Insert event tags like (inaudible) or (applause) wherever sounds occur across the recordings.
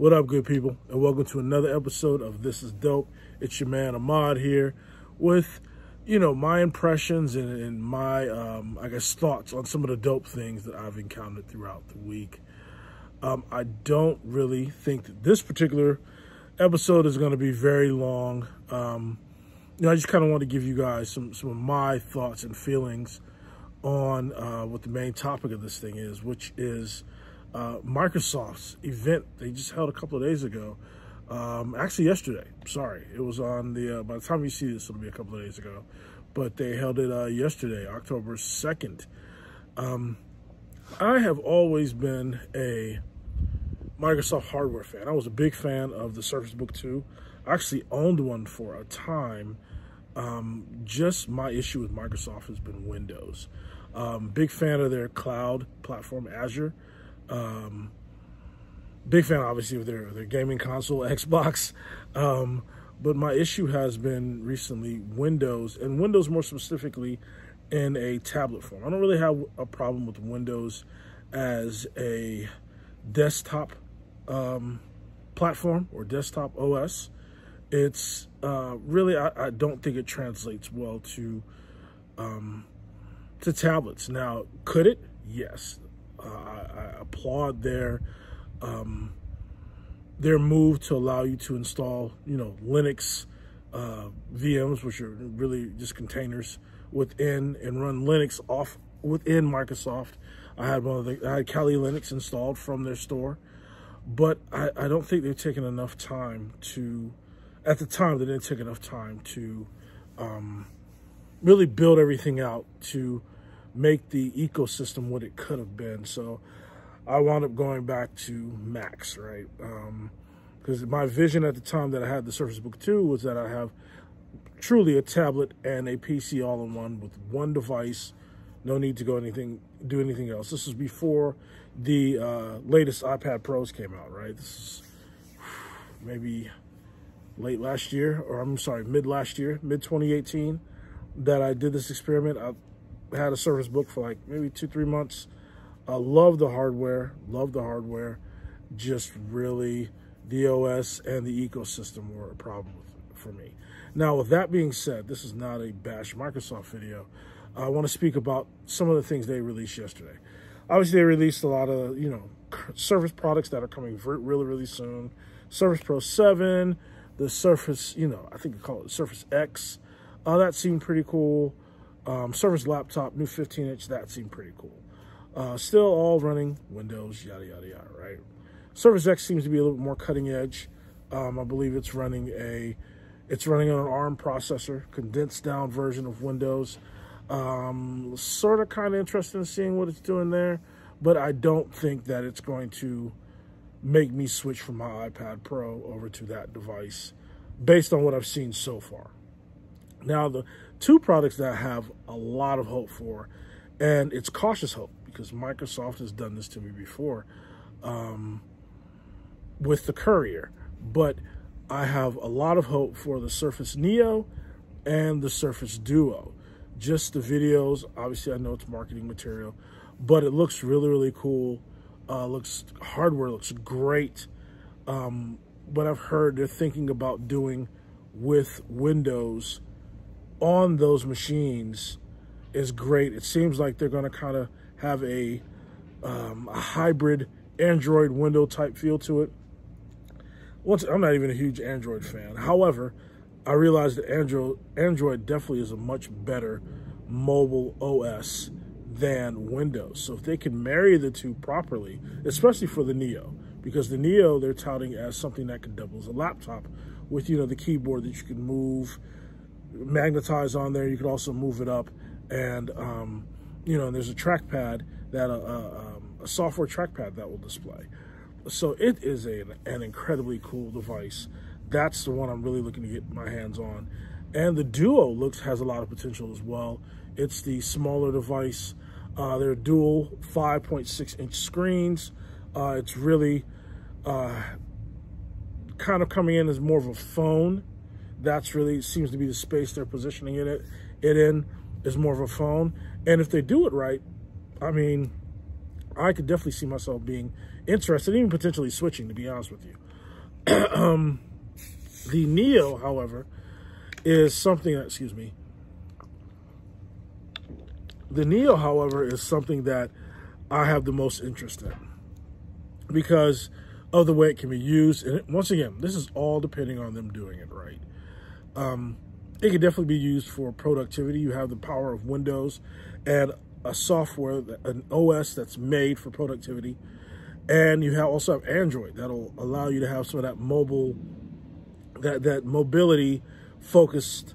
What up, good people? And welcome to another episode of This is Dope. It's your man Ahmad here with, you know, my impressions and, and my, um, I guess, thoughts on some of the dope things that I've encountered throughout the week. Um, I don't really think that this particular episode is going to be very long. Um, you know, I just kind of want to give you guys some, some of my thoughts and feelings on uh, what the main topic of this thing is, which is uh, Microsoft's event they just held a couple of days ago. Um, actually, yesterday. Sorry, it was on the. Uh, by the time you see this, it'll be a couple of days ago, but they held it uh, yesterday, October second. Um, I have always been a Microsoft hardware fan. I was a big fan of the Surface Book 2. I actually owned one for a time. Um, just my issue with Microsoft has been Windows. Um, big fan of their cloud platform, Azure. Um, big fan, obviously, of their, their gaming console, (laughs) Xbox. Um, but my issue has been recently Windows, and Windows more specifically in a tablet form. I don't really have a problem with Windows as a desktop um, platform or desktop OS. It's uh, really, I, I, don't think it translates well to um, to tablets. Now, could it? Yes. Uh, I, I, applaud their um, their move to allow you to install, you know, Linux uh, VMs, which are really just containers within, and run Linux off within Microsoft. I had one of the I had Kali Linux installed from their store, but I, I don't think they've taken enough time to. At the time, they didn't take enough time to um, really build everything out to make the ecosystem what it could have been. So I wound up going back to Macs, right? Because um, my vision at the time that I had the Surface Book 2 was that I have truly a tablet and a PC all in one with one device. No need to go anything, do anything else. This is before the uh, latest iPad Pros came out, right? This is (sighs) maybe late last year, or I'm sorry, mid last year, mid 2018, that I did this experiment. I had a Surface Book for like maybe two, three months. I love the hardware, love the hardware. Just really, the OS and the ecosystem were a problem for me. Now, with that being said, this is not a bash Microsoft video. I want to speak about some of the things they released yesterday. Obviously, they released a lot of, you know, Surface products that are coming really, really soon. Surface Pro 7, the Surface, you know, I think they call it Surface X. Uh, that seemed pretty cool. Um, Surface laptop, new 15 inch, that seemed pretty cool. Uh, still all running Windows, yada, yada, yada, right? Surface X seems to be a little bit more cutting edge. Um, I believe it's running a, it's running on an ARM processor, condensed down version of Windows. Um, sort of kind of interested in seeing what it's doing there, but I don't think that it's going to make me switch from my iPad Pro over to that device based on what I've seen so far. Now, the two products that I have a lot of hope for, and it's cautious hope because Microsoft has done this to me before um, with the Courier, but I have a lot of hope for the Surface Neo and the Surface Duo. Just the videos, obviously I know it's marketing material, but it looks really, really cool. Uh, looks hardware looks great. Um, what I've heard they're thinking about doing with Windows on those machines is great. It seems like they're going to kind of have a, um, a hybrid Android window type feel to it. Once I'm not even a huge Android fan. However, I realize that Android Android definitely is a much better mobile OS than Windows. So if they can marry the two properly, especially for the Neo, because the Neo they're touting as something that can double as a laptop with you know the keyboard that you can move magnetize on there. You could also move it up, and um, you know, there's a trackpad that a, uh, uh, um, a, software trackpad that will display. So it is a, an incredibly cool device. That's the one I'm really looking to get my hands on. And the Duo looks has a lot of potential as well. It's the smaller device. Uh, they're dual 5.6 inch screens. Uh, it's really uh, kind of coming in as more of a phone that's really seems to be the space they're positioning it, it in is more of a phone. And if they do it right, I mean, I could definitely see myself being interested, even potentially switching, to be honest with you. (clears throat) um, the Neo, however, is something, that, excuse me, the Neo, however, is something that I have the most interest in because of the way it can be used. And once again, this is all depending on them doing it right. Um, it can definitely be used for productivity. You have the power of Windows and a software, an OS that's made for productivity. And you have also have Android that'll allow you to have some of that mobile, that, that mobility focused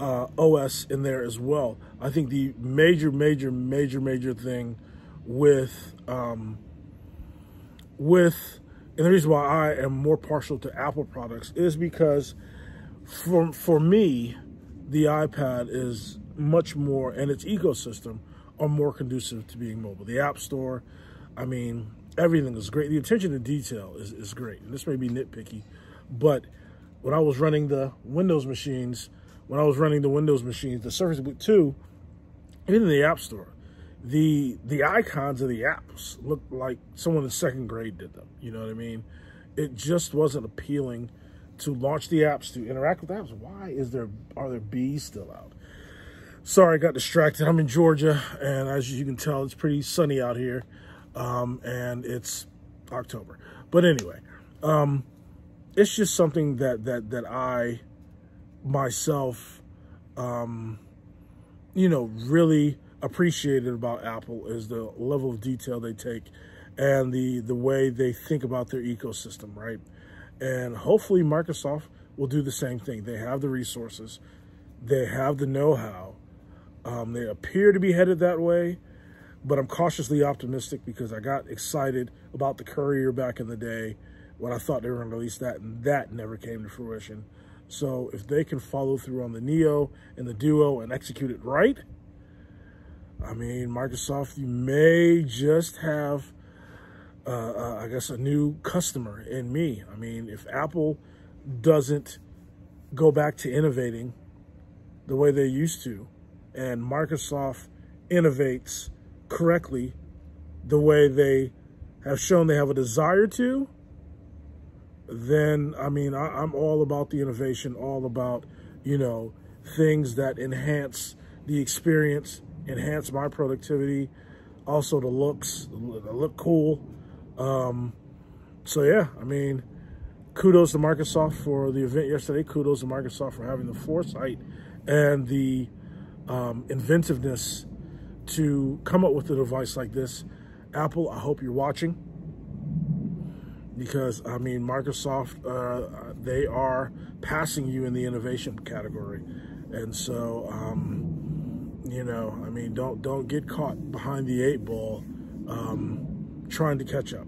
uh, OS in there as well. I think the major, major, major, major thing with um, with and the reason why I am more partial to Apple products is because for for me, the iPad is much more and its ecosystem are more conducive to being mobile. The App Store, I mean, everything is great. The attention to detail is, is great. And this may be nitpicky, but when I was running the Windows machines, when I was running the Windows machines, the Surface Book 2, even in the App Store, the the icons of the apps looked like someone in second grade did them. You know what I mean? It just wasn't appealing to launch the apps, to interact with apps. Why is there are there bees still out? Sorry, I got distracted. I'm in Georgia, and as you can tell, it's pretty sunny out here, um, and it's October. But anyway, um, it's just something that that that I myself, um, you know, really appreciated about Apple is the level of detail they take and the the way they think about their ecosystem, right? And hopefully Microsoft will do the same thing. They have the resources, they have the know-how. Um, they appear to be headed that way, but I'm cautiously optimistic because I got excited about the Courier back in the day when I thought they were going to release that, and that never came to fruition. So if they can follow through on the Neo and the Duo and execute it right, I mean, Microsoft, you may just have, uh, uh, I guess, a new customer in me. I mean, if Apple doesn't go back to innovating the way they used to, and Microsoft innovates correctly the way they have shown they have a desire to, then, I mean, I, I'm all about the innovation, all about, you know, things that enhance the experience, enhance my productivity, also the looks, look cool. Um, so yeah, I mean, kudos to Microsoft for the event yesterday. Kudos to Microsoft for having the foresight and the um, inventiveness to come up with a device like this. Apple, I hope you're watching because I mean, Microsoft, uh, they are passing you in the innovation category. And so, um, you know, I mean, don't don't get caught behind the eight ball um, trying to catch up.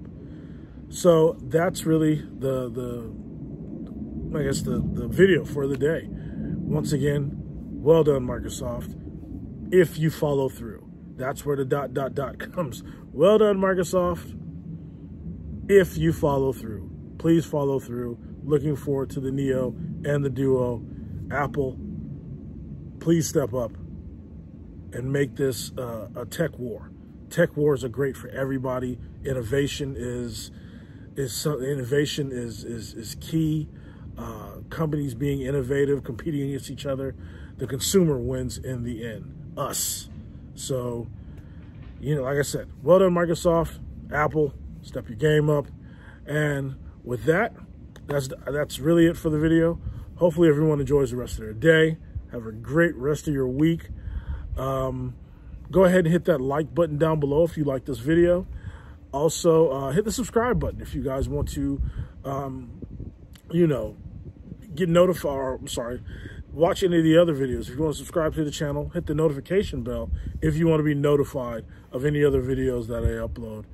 So that's really the the I guess the the video for the day. Once again, well done, Microsoft. If you follow through, that's where the dot dot dot comes. Well done, Microsoft if you follow through. Please follow through. Looking forward to the Neo and the Duo. Apple, please step up and make this uh, a tech war. Tech wars are great for everybody. Innovation is is innovation is is is key. Uh, companies being innovative, competing against each other. The consumer wins in the end. Us. So, you know, like I said, well done, Microsoft, Apple step your game up. And with that, that's that's really it for the video. Hopefully everyone enjoys the rest of their day. Have a great rest of your week. Um, go ahead and hit that like button down below if you like this video. Also, uh, hit the subscribe button if you guys want to, um, you know, get notified, or, I'm sorry, watch any of the other videos. If you want to subscribe to the channel, hit the notification bell if you want to be notified of any other videos that I upload.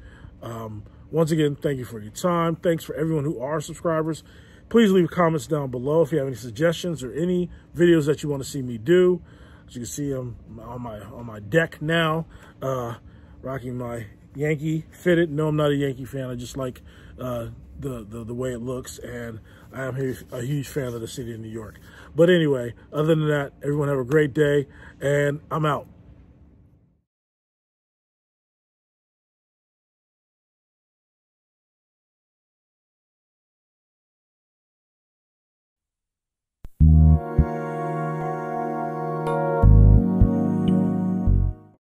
Um, once again, thank you for your time. Thanks for everyone who are subscribers. Please leave comments down below if you have any suggestions or any videos that you want to see me do. As you can see, I'm on my on my deck now, uh, rocking my Yankee fitted. No, I'm not a Yankee fan. I just like uh, the, the, the way it looks, and I am a huge fan of the city of New York. But anyway, other than that, everyone have a great day, and I'm out.